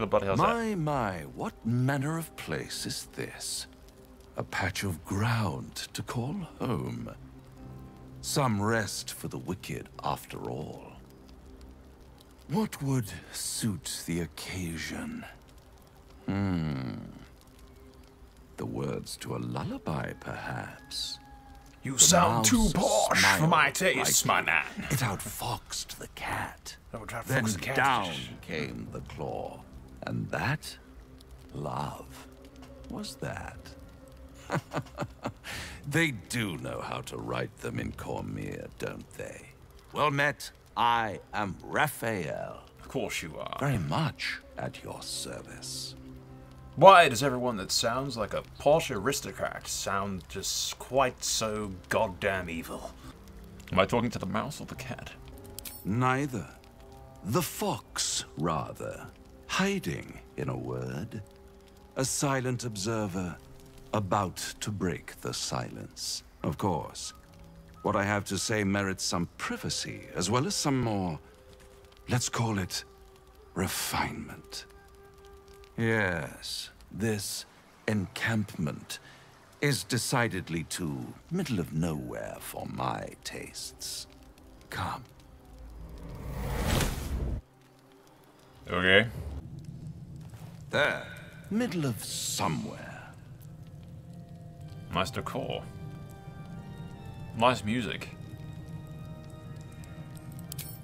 Who the bloody hell's My, that? my, what manner of place is this? A patch of ground to call home. Some rest for the wicked, after all. What would suit the occasion? Hmm. The words to a lullaby, perhaps. You The sound too posh for my taste, my man. It outfoxed the cat. Oh, it outfoxed then the cat. down came the claw. And that, love, was that. they do know how to write them in Cormyr, don't they? Well met, I am Raphael. Of course you are. Very much at your service. Why does everyone that sounds like a posh aristocrat sound just quite so goddamn evil? Am I talking to the mouse or the cat? Neither. The fox, rather. Hiding, in a word. A silent observer, about to break the silence. Of course. What I have to say merits some privacy, as well as some more, let's call it, refinement. Yes, this encampment is decidedly too middle of nowhere for my tastes. Come. Okay. There. Middle of somewhere. Nice decor. Nice music.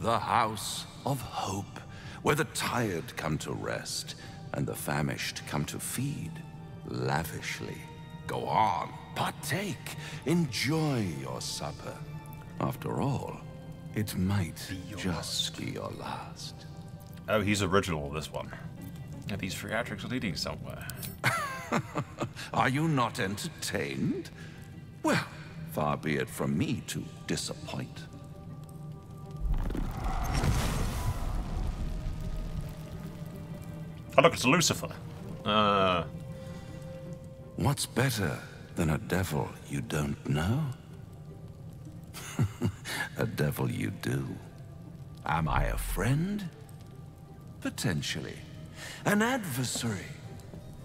The House of Hope, where the tired come to rest and the famished come to feed lavishly. Go on, partake, enjoy your supper. After all, it might be just be your last. Oh, he's original, this one. These theatrics are leading somewhere. Are you not entertained? Well, far be it from me to disappoint. Oh, look, it's Lucifer. Uh, What's better than a devil you don't know? a devil you do. Am I a friend? Potentially. An adversary?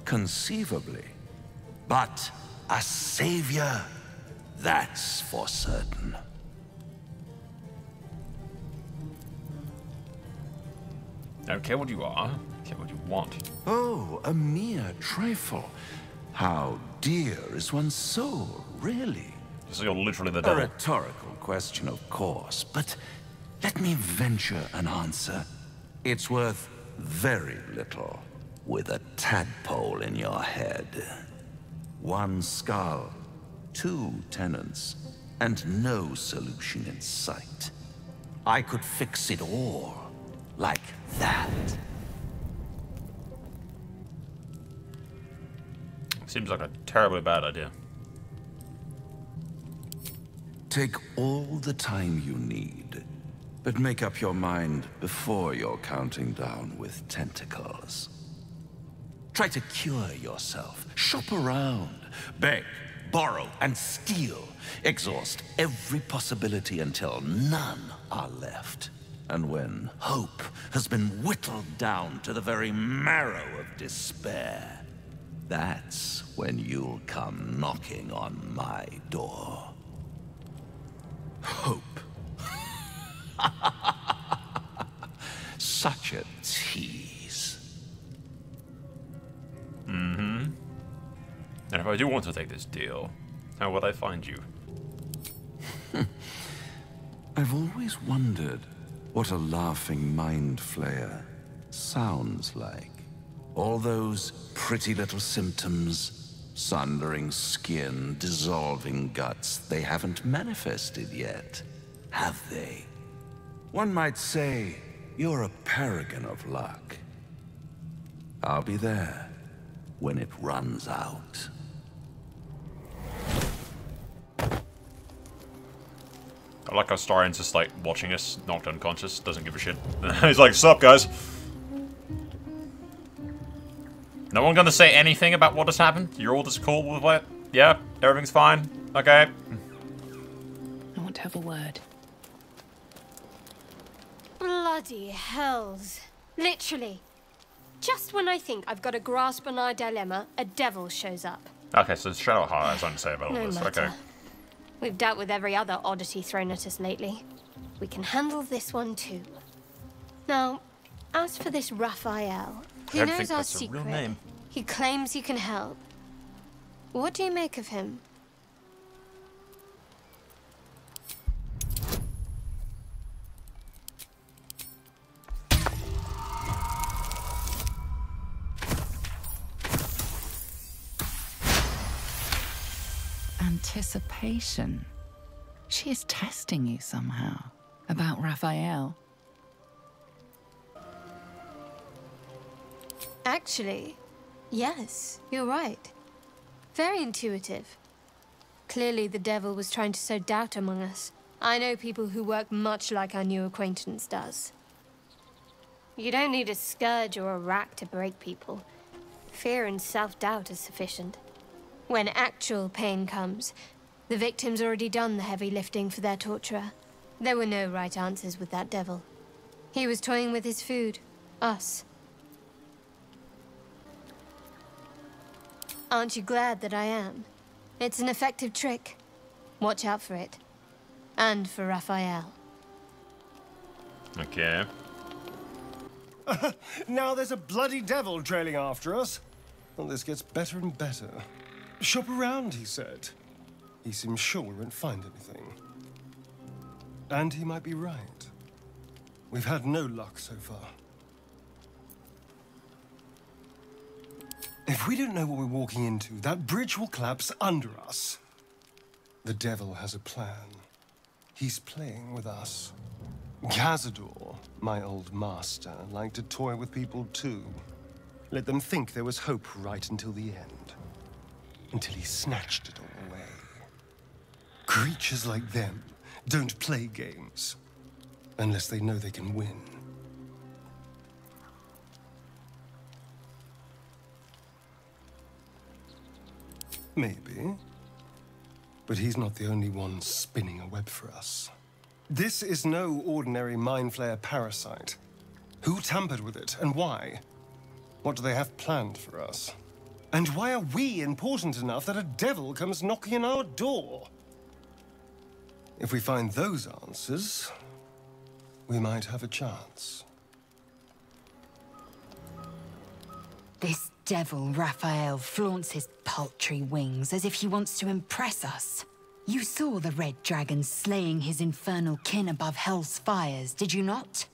Conceivably. But a savior? That's for certain. I don't care what you are, I care what you want. Oh, a mere trifle. How dear is one's soul, really? So you're literally the devil. A rhetorical question, of course, but let me venture an answer. It's worth very little with a tadpole in your head. One skull, two tenants, and no solution in sight. I could fix it all like that. Seems like a terribly bad idea. Take all the time you need, but make up your mind before you're counting down with tentacles. Try to cure yourself. Shop around. Beg, borrow, and steal. Exhaust every possibility until none are left. And when hope has been whittled down to the very marrow of despair, that's when you'll come knocking on my door. Hope. Such a tease. Mm-hmm. And if I do want to take this deal, how would I find you? I've always wondered what a laughing mind flayer sounds like. All those pretty little symptoms, sundering skin, dissolving guts, they haven't manifested yet, have they? One might say you're a paragon of luck. I'll be there when it runs out. I like how Starian's just like watching us, knocked unconscious, doesn't give a shit. He's like, sup guys? No one gonna say anything about what has happened? You're all just cool with it? Yeah? Everything's fine? Okay. I want to have a word. Bloody hells. Literally. Just when I think I've got a grasp on our dilemma, a devil shows up. Okay, so Shadowheart has something to say about all No this. matter. Okay. We've dealt with every other oddity thrown at us lately. We can handle this one too. Now, as for this Raphael, who knows our secret. He claims he can help. What do you make of him? She is testing you somehow. About Raphael. Actually, yes, you're right. Very intuitive. Clearly, the devil was trying to sow doubt among us. I know people who work much like our new acquaintance does. You don't need a scourge or a rack to break people. Fear and self doubt is sufficient. When actual pain comes, the victim's already done the heavy lifting for their torturer. There were no right answers with that devil. He was toying with his food, us. Aren't you glad that I am? It's an effective trick. Watch out for it. And for Raphael. Okay. Now there's a bloody devil trailing after us. Well, this gets better and better. Shop around, he said. He seems sure we won't find anything. And he might be right. We've had no luck so far. If we don't know what we're walking into, that bridge will collapse under us. The devil has a plan. He's playing with us. Cazador, my old master, liked to toy with people too. Let them think there was hope right until the end. Until he snatched it all. Creatures like them don't play games. Unless they know they can win. Maybe. But he's not the only one spinning a web for us. This is no ordinary mind flayer parasite. Who tampered with it, and why? What do they have planned for us? And why are we important enough that a devil comes knocking on our door? If we find those answers, we might have a chance. This devil, Raphael, flaunts his paltry wings as if he wants to impress us. You saw the Red Dragon slaying his infernal kin above Hell's fires, did you not?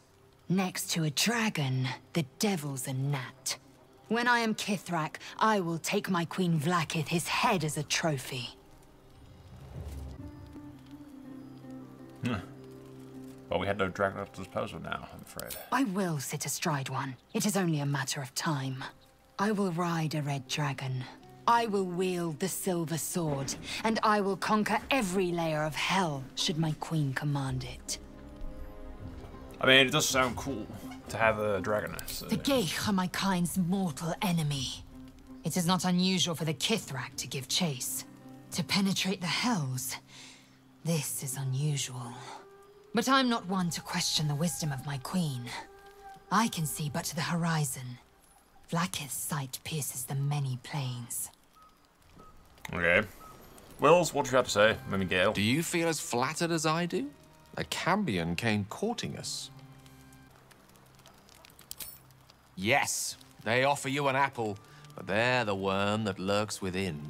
Next to a dragon, the devil's a gnat. When I am Kith'rak, I will take my Queen Vlaakith his head as a trophy. Hmm. Well, we had no dragon at disposal now, I'm afraid. I will sit astride one. It is only a matter of time. I will ride a red dragon. I will wield the silver sword, and I will conquer every layer of hell should my queen command it. I mean, it does sound cool to have a dragoness. So. The ghaik are my kind's mortal enemy. It is not unusual for the Kith'rak to give chase. To penetrate the hells, this is unusual. But I'm not one to question the wisdom of my queen. I can see but to the horizon. Vlaakith's sight pierces the many planes. Okay. Wills, what do you have to say? Maybe Gale? Do you feel as flattered as I do? A Cambion came courting us. Yes, they offer you an apple, but they're the worm that lurks within.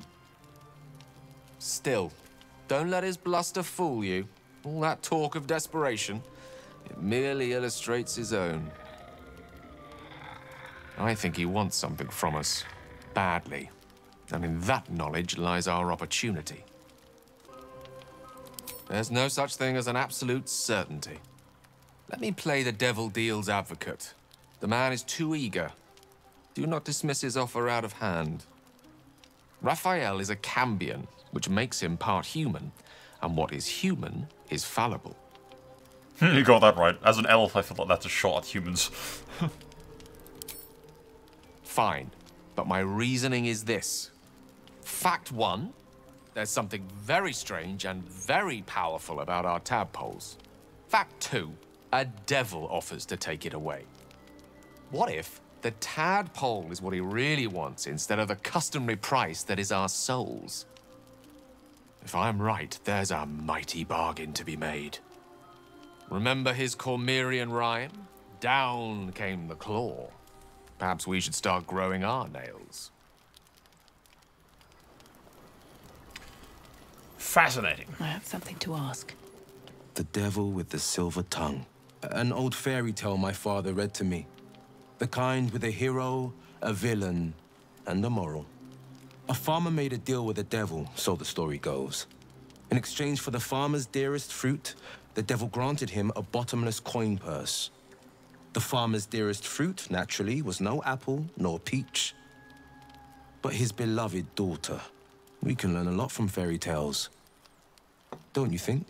Still, don't let his bluster fool you. All that talk of desperation, it merely illustrates his own. I think he wants something from us, badly. And in that knowledge lies our opportunity. There's no such thing as an absolute certainty. Let me play the devil deals advocate. The man is too eager. Do not dismiss his offer out of hand. Raphael is a Cambion, which makes him part human, and what is human is fallible. Hmm. you got that right. As an elf, I feel like that's a shot at humans. Fine, but my reasoning is this. Fact one, there's something very strange and very powerful about our tadpoles. Fact two, a devil offers to take it away. What if The tadpole is what he really wants instead of the customary price that is our souls. If I'm right, there's a mighty bargain to be made. Remember his Cormyrean rhyme? Down came the claw. Perhaps we should start growing our nails. Fascinating. I have something to ask. The Devil with the Silver Tongue. An old fairy tale my father read to me. The kind with a hero, a villain, and a moral. A farmer made a deal with the devil, so the story goes. In exchange for the farmer's dearest fruit, the devil granted him a bottomless coin purse. The farmer's dearest fruit, naturally, was no apple nor peach, but his beloved daughter. We can learn a lot from fairy tales. Don't you think?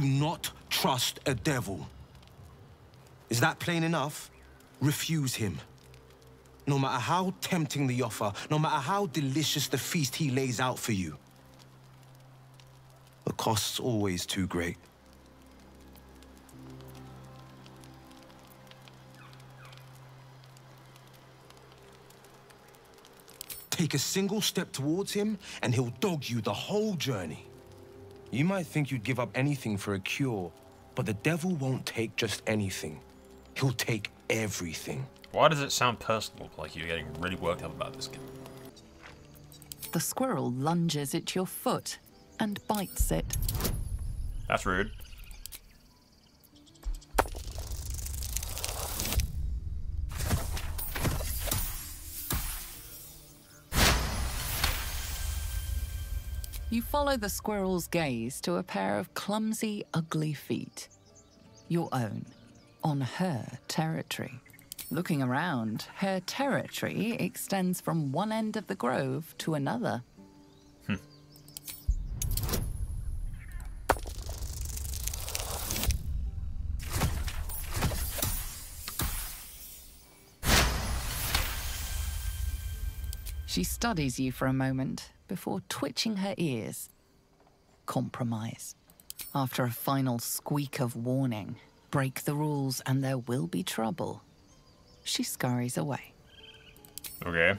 Do not trust a devil. Is that plain enough? Refuse him. No matter how tempting the offer, no matter how delicious the feast he lays out for you. The cost's always too great. Take a single step towards him, and he'll dog you the whole journey. You might think you'd give up anything for a cure, but the devil won't take just anything. He'll take everything. Why does it sound personal, like you're getting really worked up about this kid? The squirrel lunges at your foot and bites it. That's rude. You follow the squirrel's gaze to a pair of clumsy, ugly feet. Your own, on her territory. Looking around, her territory extends from one end of the grove to another. She studies you for a moment before twitching her ears. Compromise. After a final squeak of warning, break the rules and there will be trouble. She scurries away. Okay.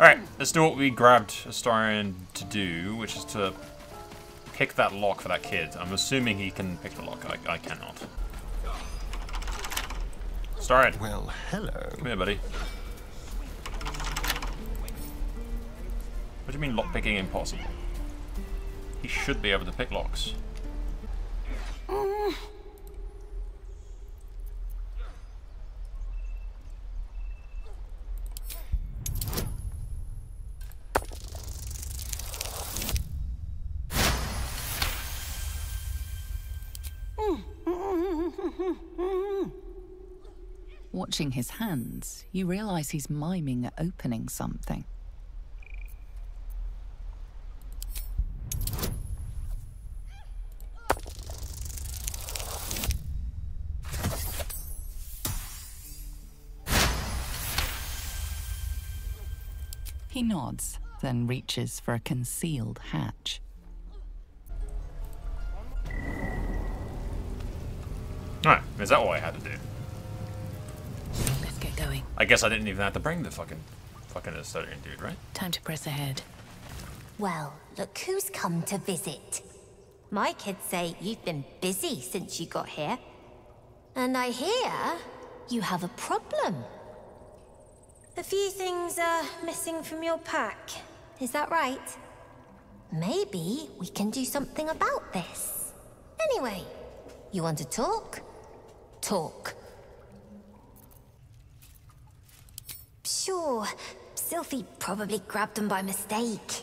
Alright, let's do what we grabbed Astarion to do, which is to pick that lock for that kid. I'm assuming he can pick the lock. I, I cannot. Astarion, Well, hello. come here, buddy. What do you mean lockpicking impossible? He should be able to pick locks. Watching his hands, you realize he's miming opening something. Nods, then reaches for a concealed hatch. Alright, is that all I had to do? Let's get going. I guess I didn't even have to bring the fucking fucking Astarion dude, right? Time to press ahead. Well, look who's come to visit. My kids say you've been busy since you got here. And I hear you have a problem. A few things are missing from your pack. Is that right? Maybe we can do something about this. Anyway, you want to talk? Talk. Sure, Sylphie probably grabbed them by mistake.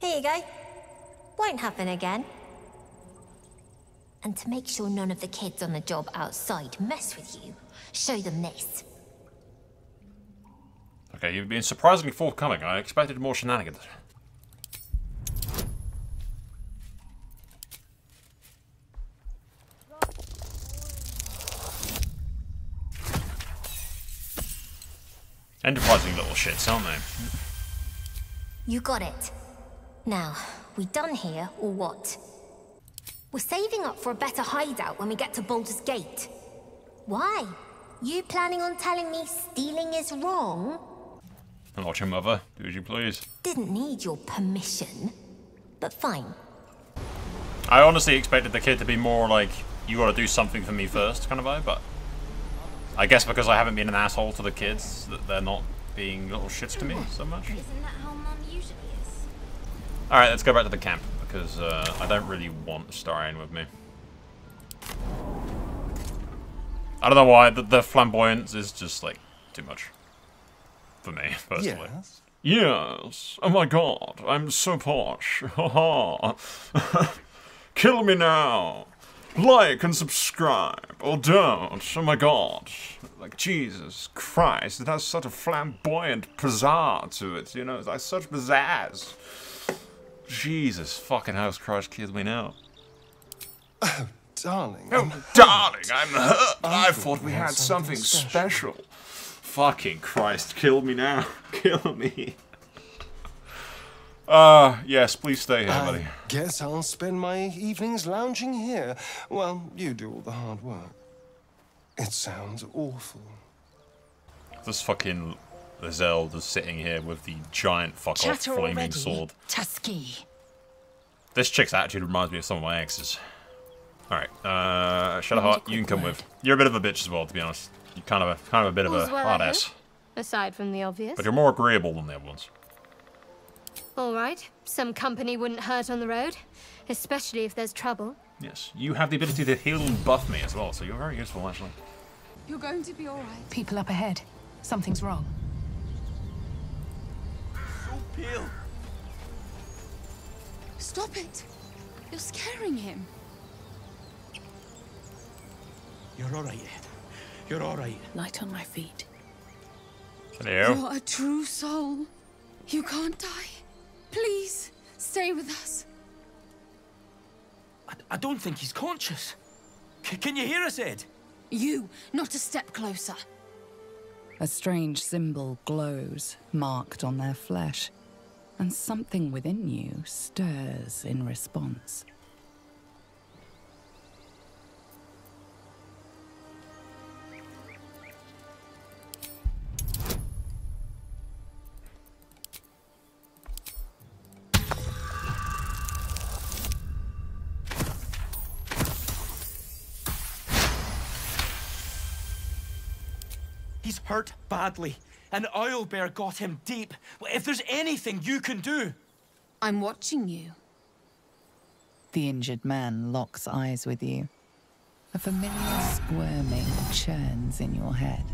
Here you go. Won't happen again. And to make sure none of the kids on the job outside mess with you, show them this. Okay, you've been surprisingly forthcoming. I expected more shenanigans. Enterprising little shits, aren't they? You got it. Now, we done here, or what? We're saving up for a better hideout when we get to Baldur's Gate. Why? You planning on telling me stealing is wrong? Not your mother. Do as you please. Didn't need your permission. But fine. I honestly expected the kid to be more like, you gotta do something for me first kind of vibe, but I guess because I haven't been an asshole to the kids, that they're not being little shits to me so much. Isn't that how Mum usually is? Alright, let's go back to the camp, because uh, I don't really want Starion with me. I don't know why, the, the flamboyance is just, like, too much. For me, personally. Yes. Yes. Oh my god, I'm so posh. Haha. Kill me now. Like and subscribe. Or don't. Oh my god. Like, Jesus Christ. It has such a flamboyant pizzazz to it, you know? It's like such pizzazz. Jesus fucking house Christ, kill me now. Oh, Darling. Oh, I'm darling, I'm hurt. I, I thought we had something, something special. Fucking Christ, kill me now. Kill me. Uh, yes, please stay here, buddy. I guess I'll spend my evenings lounging here while you do all the hard work. It sounds awful. This fucking Zelda's sitting here with the giant fuck off Chatter flaming already. sword. Tusky. This chick's attitude reminds me of some of my exes. Alright, uh, Shadowheart, you can come with. You're a bit of a bitch as well, to be honest. You're kind of a, kind of a bit of a All's well hard ahead, ass. Aside from the obvious. But you're more agreeable than the other ones. All right. Some company wouldn't hurt on the road, especially if there's trouble. Yes, you have the ability to heal and buff me as well, so you're very useful, actually. You're going to be all right. People up ahead. Something's wrong. Stop it! You're scaring him. You're all right, Ed. You're all right. Light on my feet. Hello. You're a true soul. You can't die. Please, stay with us. I, I don't think he's conscious. C- can you hear us, Ed? You, not a step closer. A strange symbol glows, marked on their flesh, and something within you stirs in response. Badly. An oil bear got him deep. If there's anything you can do. I'm watching you. The injured man locks eyes with you. A familiar squirming churns in your head.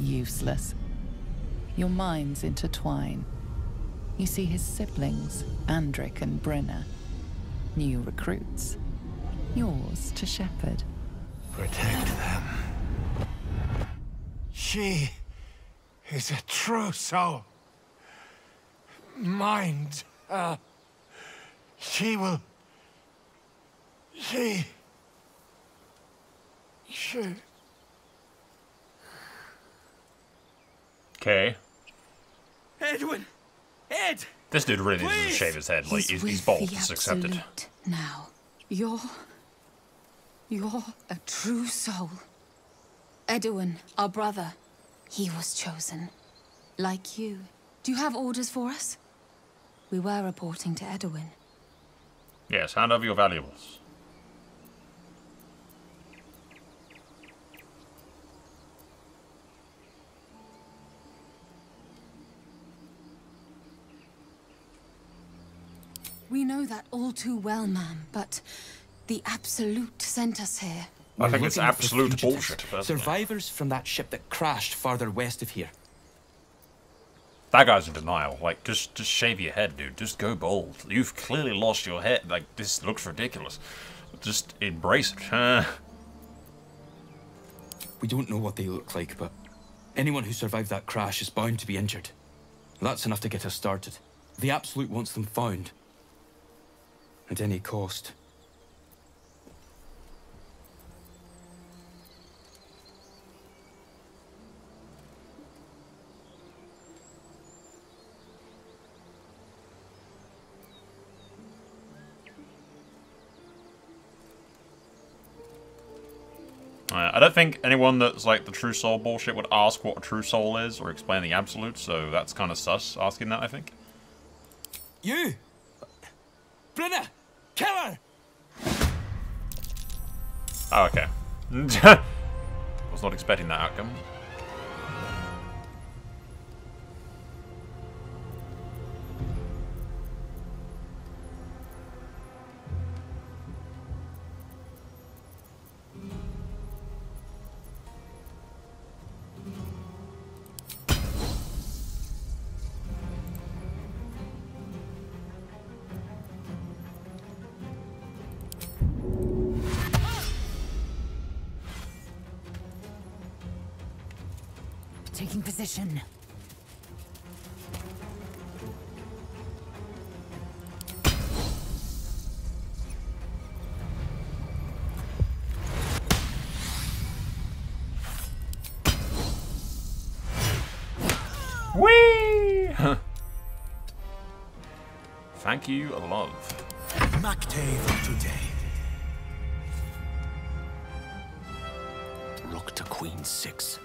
Useless. Your minds intertwine. You see his siblings, Andrick and Brinna. New recruits. Yours to shepherd. Protect them. She is a true soul. Mind her. She will. She. She. Okay. Edowin! Ed! This dude really needs to Please! shave his head. Like, he's, he's bald. the It's accepted. Now, you're. You're a true soul. Edowin, our brother, he was chosen. Like you. Do you have orders for us? We were reporting to Edowin. Yes, hand over your valuables. We know that all too well, ma'am, but the Absolute sent us here. I We're think it's absolute bullshit, personally. Survivors from that ship that crashed farther west of here. That guy's in denial. Like, just just shave your head, dude. Just go bald. You've clearly lost your head. Like, this looks ridiculous. Just embrace it. We don't know what they look like, but anyone who survived that crash is bound to be injured. That's enough to get us started. The Absolute wants them found. At any cost. Don't think anyone that's like the true soul bullshit would ask what a true soul is or explain the absolute, so that's kind of sus asking that, I think. You! Brinna! Kill her! Oh, okay. I Was not expecting that outcome. position. Thank you, love. Mactave today. Rook to Queen 6.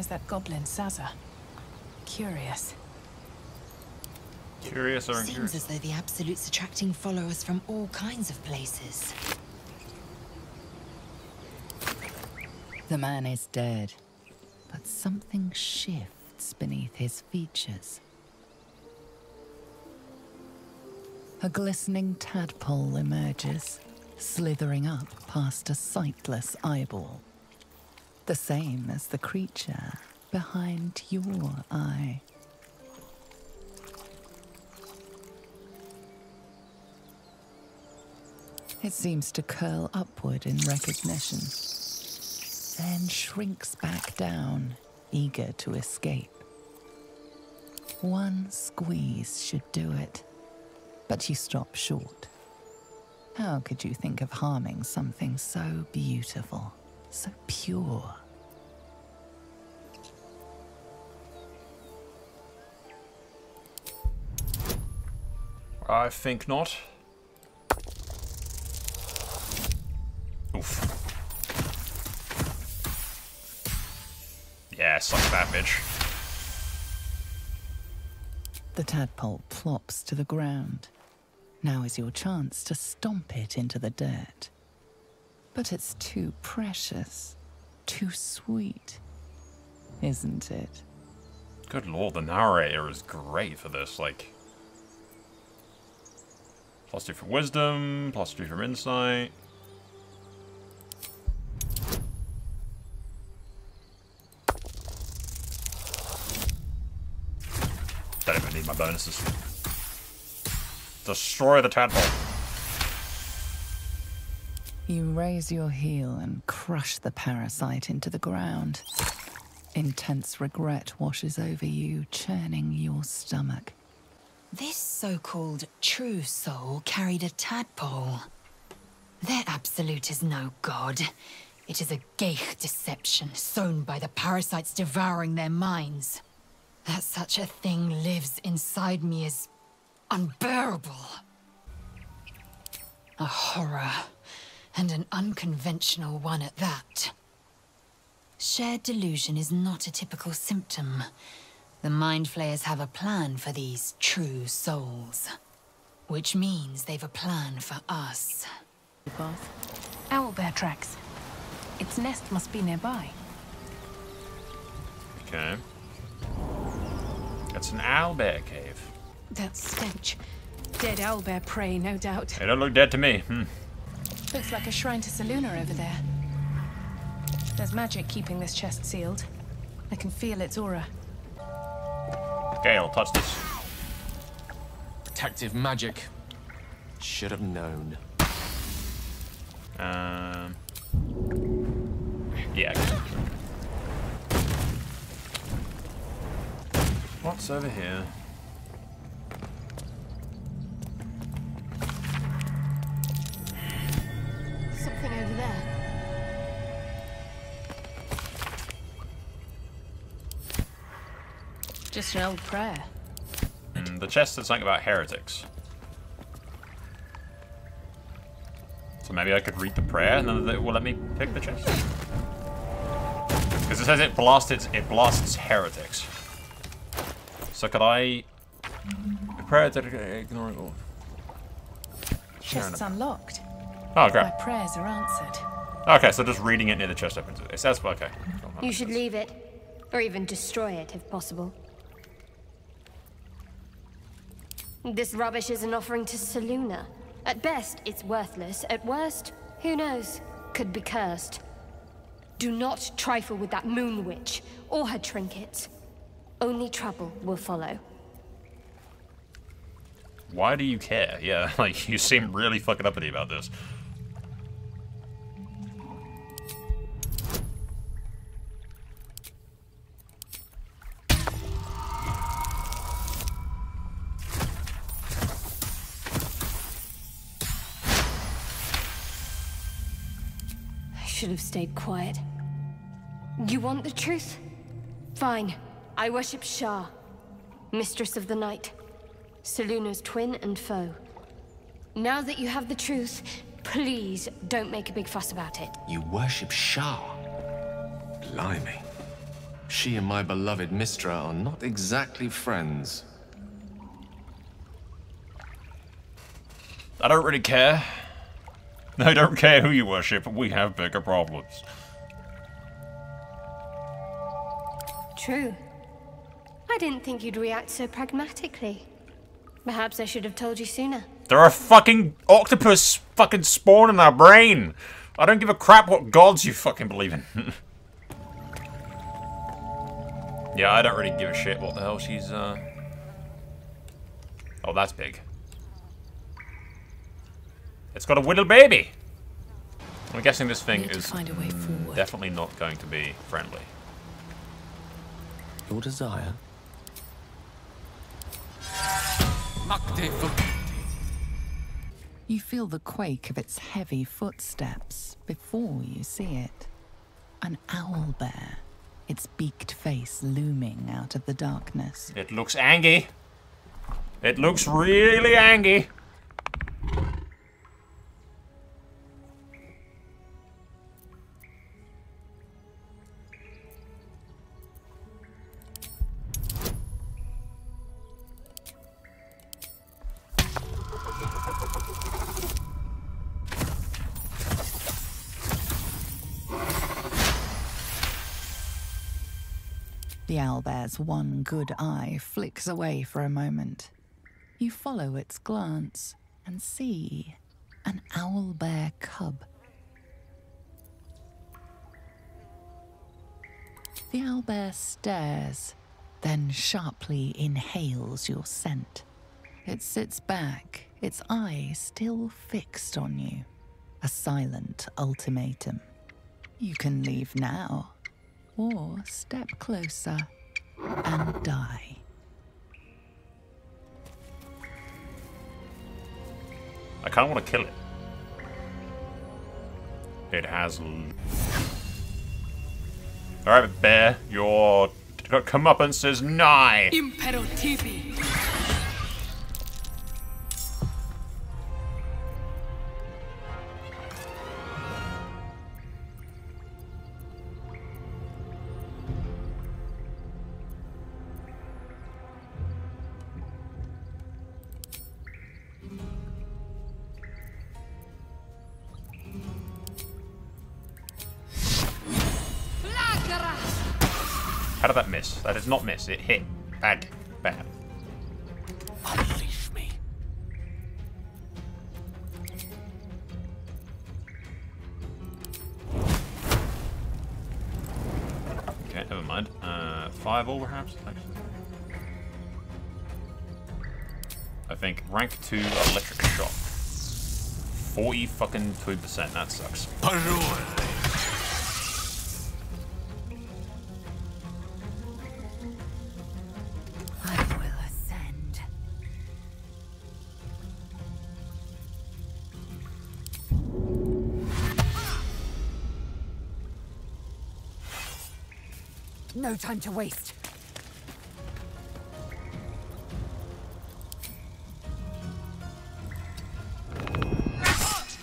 As that goblin, Sazza. Curious. Curious or Seems incurious? as though the Absolute's attracting followers from all kinds of places. The man is dead, but something shifts beneath his features. A glistening tadpole emerges, slithering up past a sightless eyeball. The same as the creature behind your eye. It seems to curl upward in recognition, then shrinks back down, eager to escape. One squeeze should do it, but you stop short. How could you think of harming something so beautiful, so pure? I think not. Oof. Yeah, suck that bitch. The tadpole plops to the ground. Now is your chance to stomp it into the dirt. But it's too precious, too sweet, isn't it? Good lord, the narrator is great for this. Like, plus two for wisdom, plus two for insight. Don't even need my bonuses. Destroy the tadpole. You raise your heel and crush the parasite into the ground. Intense regret washes over you, churning your stomach. This so-called true soul carried a tadpole. Their absolute is no god. It is a ghaik deception sown by the parasites devouring their minds. That such a thing lives inside me is unbearable. A horror, and an unconventional one at that. Shared delusion is not a typical symptom. The Mind Flayers have a plan for these true souls. Which means they've a plan for us. Path. Owlbear tracks. Its nest must be nearby. Okay. That's an owlbear cave. That stench. Dead owlbear prey, no doubt. They don't look dead to me. Hmm. Looks like a shrine to Selune over there. There's magic keeping this chest sealed. I can feel its aura. Gale, touch this. Protective magic. Should have known. Um. Yeah. What's over here? Something over there. Just an old prayer. Hmm, the chest said something about heretics. So maybe I could read the prayer and then it will let me pick the chest. Because it says it blasted it blasts heretics. So could I the prayer that ignore it all? Chest's unlocked. Oh My prayers are answered. Okay, so just reading it near the chest opens it. It says okay. You should leave it, or even destroy it if possible. This rubbish is an offering to Selune. At best, it's worthless. At worst, who knows? Could be cursed. Do not trifle with that moon witch or her trinkets. Only trouble will follow. Why do you care? Yeah, like you seem really fucking uppity about this. Should have stayed quiet. You want the truth? Fine. I worship Shar, Mistress of the Night, Selune's twin and foe. Now that you have the truth, please don't make a big fuss about it. You worship Shar? Blimey. She and my beloved Mystra are not exactly friends. I don't really care. I don't care who you worship, we have bigger problems. True. I didn't think you'd react so pragmatically. Perhaps I should have told you sooner. There are fucking octopus fucking spawn in our brain. I don't give a crap what gods you fucking believe in. yeah, I don't really give a shit what the hell she's, uh... Oh, that's big. It's got a little baby! I'm guessing this thing is find a way definitely not going to be friendly. Your desire? You feel the quake of its heavy footsteps before you see it. An owlbear, its beaked face looming out of the darkness. It looks angry. It looks really angry. Owlbear's one good eye flicks away for a moment. You follow its glance and see an owlbear cub. The owlbear stares, then sharply inhales your scent. It sits back, its eye still fixed on you. A silent ultimatum. You can leave now, or step closer and die. I kind of want to kill it. It has. l- Alright, bear, your comeuppance is nigh. Impero tibi. That miss? That not miss. It hit. Bad. bad. Unleash me. Okay, never mind. Uh, fireball, perhaps? I think rank 2 electric shock. 40 fucking 2%, that sucks. No time to waste.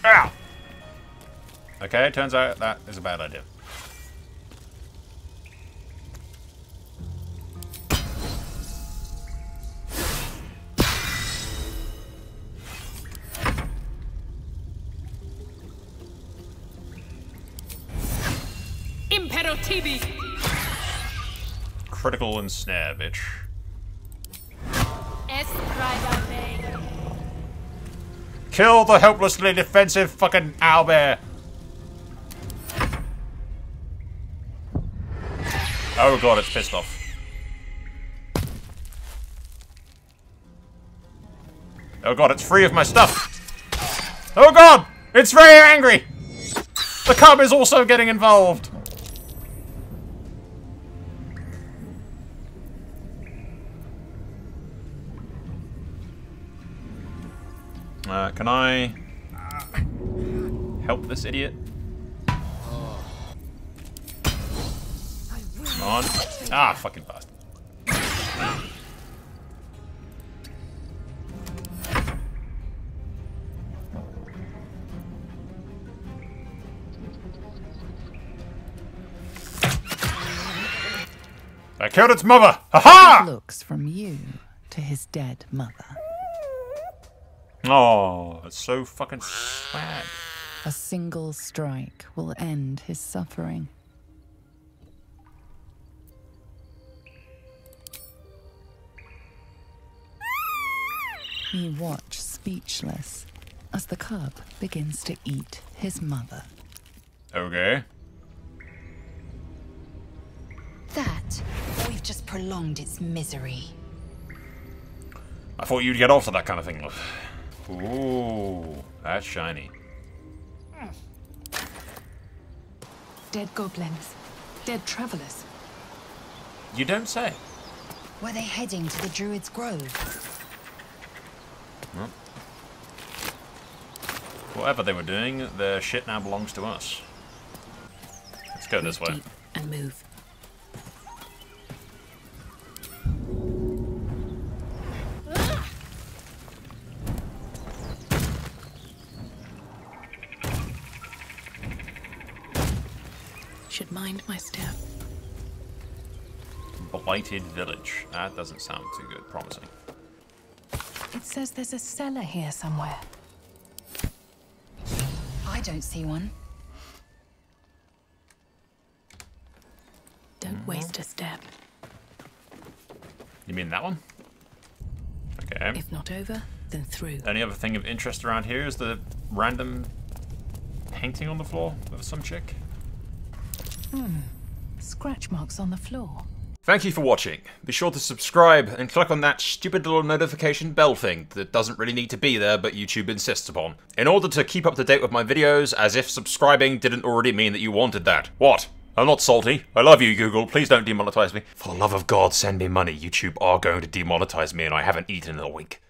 Ow! Okay, turns out that is a bad idea. Impero Tibi! Critical and snare, bitch. Kill the helplessly defensive fucking owlbear! Oh god, it's pissed off. Oh god, it's free of my stuff! Oh god! It's very angry! The cub is also getting involved! Uh, can I help this idiot? Come on. Ah, fucking bastard. I killed its mother! Ha Looks from you to his dead mother. Oh, it's so fucking swag. A single strike will end his suffering. You watch speechless as the cub begins to eat his mother. Okay. That, we've just prolonged its misery. I thought you'd get off to that kind of thing. Ooh, that's shiny. Dead goblins. Dead travelers. You don't say. Were they heading to the Druid's Grove? Well, whatever they were doing, their shit now belongs to us. Let's go this way. And move. Should mind my step. Blighted Village. That doesn't sound too good. Promising. It says there's a cellar here somewhere. I don't see one. Don't hmm. waste a step. You mean that one? Okay. If not over, then through. Any other thing of interest around here is the random painting on the floor of some chick. Hmm. Scratch marks on the floor. Thank you for watching. Be sure to subscribe and click on that stupid little notification bell thing that doesn't really need to be there but YouTube insists upon. In order to keep up to date with my videos, as if subscribing didn't already mean that you wanted that. What? I'm not salty. I love you, Google. Please don't demonetize me. For the love of God, send me money. YouTube are going to demonetize me and I haven't eaten in a week.